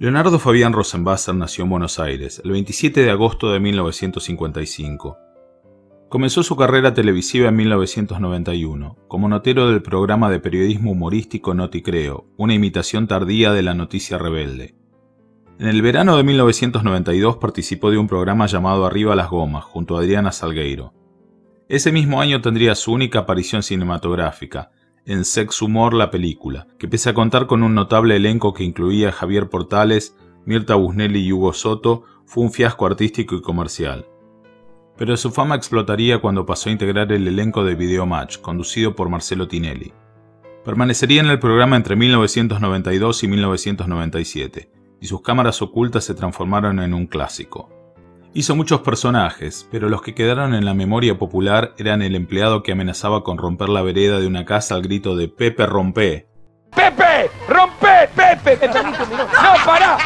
Leonardo Fabián Rosenbasser nació en Buenos Aires el 27 de agosto de 1955. Comenzó su carrera televisiva en 1991 como notero del programa de periodismo humorístico Noti Creo, una imitación tardía de la noticia rebelde. En el verano de 1992 participó de un programa llamado Arriba las Gomas junto a Adriana Salgueiro. Ese mismo año tendría su única aparición cinematográfica, en Sex Humor la película, que pese a contar con un notable elenco que incluía a Javier Portales, Mirta Busnelli y Hugo Soto, fue un fiasco artístico y comercial. Pero su fama explotaría cuando pasó a integrar el elenco de Video Match, conducido por Marcelo Tinelli. Permanecería en el programa entre 1992 y 1997, y sus cámaras ocultas se transformaron en un clásico. Hizo muchos personajes, pero los que quedaron en la memoria popular eran el empleado que amenazaba con romper la vereda de una casa al grito de Pepe rompe. ¡Pepe! ¡Rompe! ¡Pepe! ¡No, pará!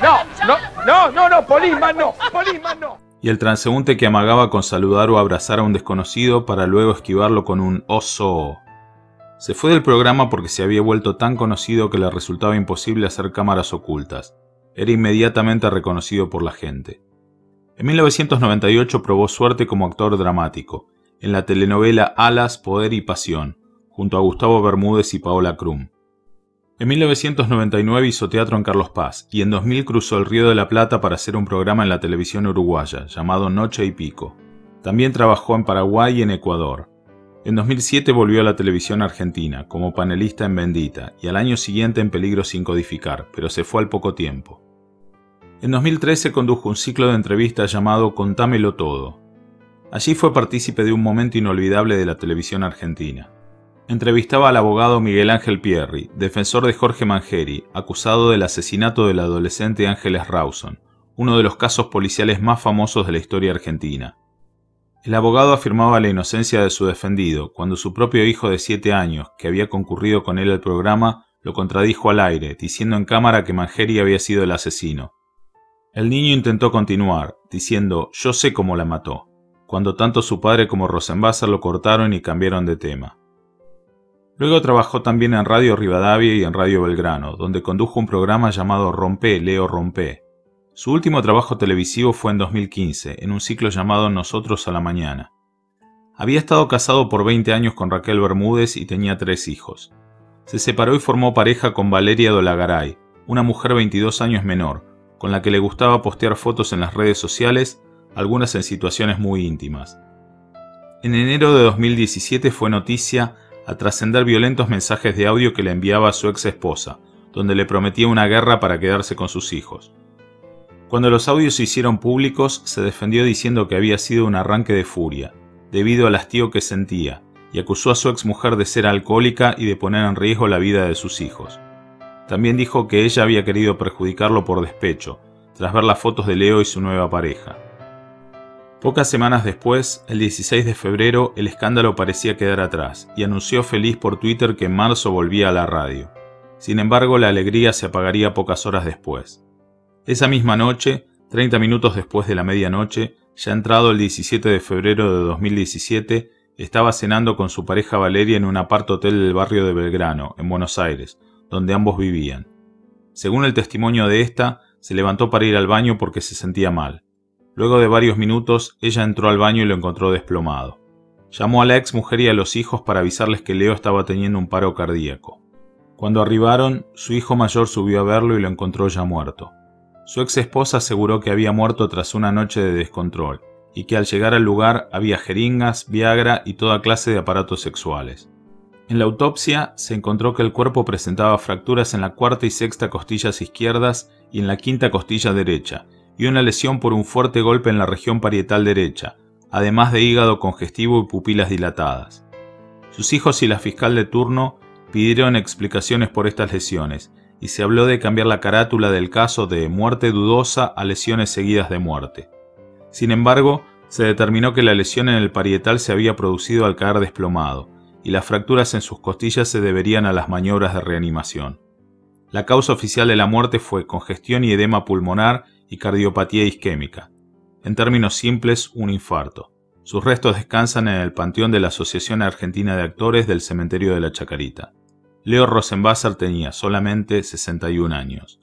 No, no, no, no, no, Polisman no, Polisman no. Y el transeúnte que amagaba con saludar o abrazar a un desconocido para luego esquivarlo con un oso. Se fue del programa porque se había vuelto tan conocido que le resultaba imposible hacer cámaras ocultas. Era inmediatamente reconocido por la gente. En 1998 probó suerte como actor dramático, en la telenovela Alas, Poder y Pasión, junto a Gustavo Bermúdez y Paola Krum. En 1999 hizo teatro en Carlos Paz y en 2000 cruzó el Río de la Plata para hacer un programa en la televisión uruguaya llamado Noche y Pico. También trabajó en Paraguay y en Ecuador. En 2007 volvió a la televisión argentina como panelista en Bendita y al año siguiente en Peligro sin codificar, pero se fue al poco tiempo. En 2013 condujo un ciclo de entrevistas llamado Contámelo Todo. Allí fue partícipe de un momento inolvidable de la televisión argentina. Entrevistaba al abogado Miguel Ángel Pierri, defensor de Jorge Mangeri, acusado del asesinato del adolescente Ángeles Rawson, uno de los casos policiales más famosos de la historia argentina. El abogado afirmaba la inocencia de su defendido cuando su propio hijo de siete años, que había concurrido con él al programa, lo contradijo al aire, diciendo en cámara que Mangeri había sido el asesino. El niño intentó continuar, diciendo yo sé cómo la mató, cuando tanto su padre como Rosenbasser lo cortaron y cambiaron de tema. Luego trabajó también en Radio Rivadavia y en Radio Belgrano, donde condujo un programa llamado Rompe, Leo Rompe. Su último trabajo televisivo fue en 2015, en un ciclo llamado Nosotros a la Mañana. Había estado casado por 20 años con Raquel Bermúdez y tenía tres hijos. Se separó y formó pareja con Valeria Dolagaray, una mujer 22 años menor, con la que le gustaba postear fotos en las redes sociales, algunas en situaciones muy íntimas. En enero de 2017 fue noticia a trascender violentos mensajes de audio que le enviaba a su ex esposa, donde le prometía una guerra para quedarse con sus hijos. Cuando los audios se hicieron públicos, se defendió diciendo que había sido un arranque de furia, debido al hastío que sentía, y acusó a su ex mujer de ser alcohólica y de poner en riesgo la vida de sus hijos. También dijo que ella había querido perjudicarlo por despecho, tras ver las fotos de Leo y su nueva pareja. Pocas semanas después, el 16 de febrero, el escándalo parecía quedar atrás y anunció feliz por Twitter que en marzo volvía a la radio. Sin embargo, la alegría se apagaría pocas horas después. Esa misma noche, 30 minutos después de la medianoche, ya entrado el 17 de febrero de 2017, estaba cenando con su pareja Valeria en un aparto hotel del barrio de Belgrano, en Buenos Aires, donde ambos vivían. Según el testimonio de esta, se levantó para ir al baño porque se sentía mal. Luego de varios minutos, ella entró al baño y lo encontró desplomado. Llamó a la ex mujer y a los hijos para avisarles que Leo estaba teniendo un paro cardíaco. Cuando arribaron, su hijo mayor subió a verlo y lo encontró ya muerto. Su ex esposa aseguró que había muerto tras una noche de descontrol y que al llegar al lugar había jeringas, Viagra y toda clase de aparatos sexuales. En la autopsia se encontró que el cuerpo presentaba fracturas en la cuarta y sexta costillas izquierdas y en la quinta costilla derecha, y una lesión por un fuerte golpe en la región parietal derecha, además de hígado congestivo y pupilas dilatadas. Sus hijos y la fiscal de turno pidieron explicaciones por estas lesiones, y se habló de cambiar la carátula del caso de muerte dudosa a lesiones seguidas de muerte. Sin embargo, se determinó que la lesión en el parietal se había producido al caer desplomado, y las fracturas en sus costillas se deberían a las maniobras de reanimación. La causa oficial de la muerte fue congestión y edema pulmonar y cardiopatía isquémica. En términos simples, un infarto. Sus restos descansan en el panteón de la Asociación Argentina de Actores del Cementerio de la Chacarita. Leo Rosenbasser tenía solamente 61 años.